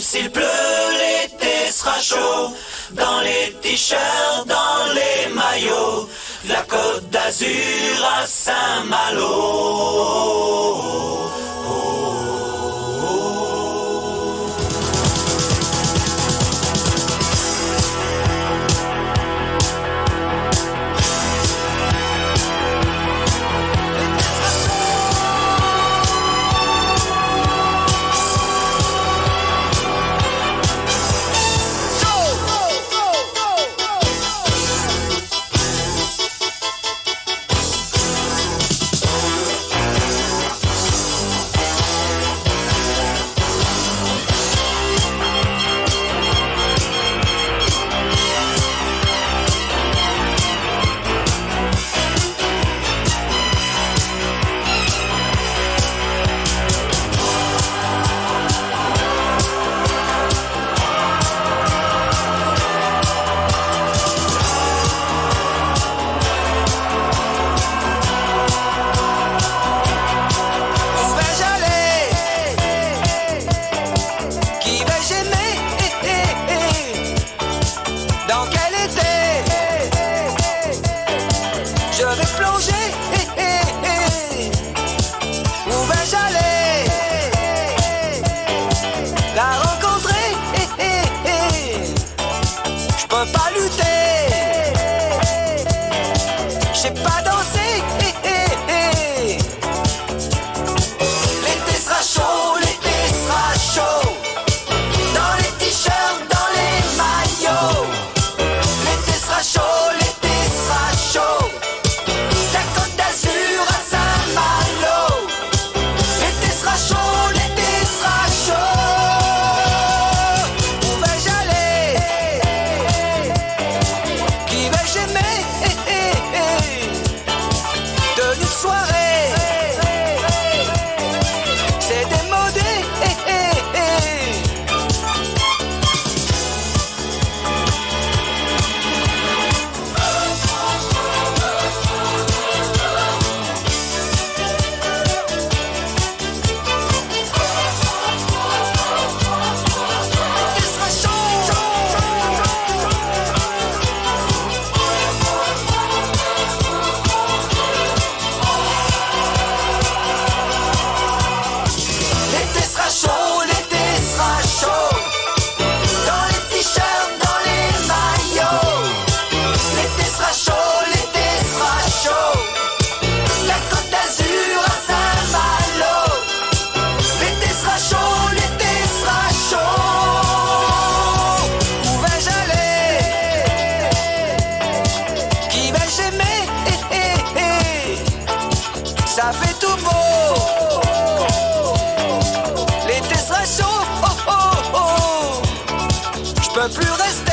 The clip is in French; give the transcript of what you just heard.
S'il pleut, l'été sera chaud. Dans les t-shirts, dans les maillots. La côte d'Azur à Saint-Malo. Dans quel été Je vais plonger Où vais-je aller La rencontrer Je peux pas lutter J'ai pas peux plus rester.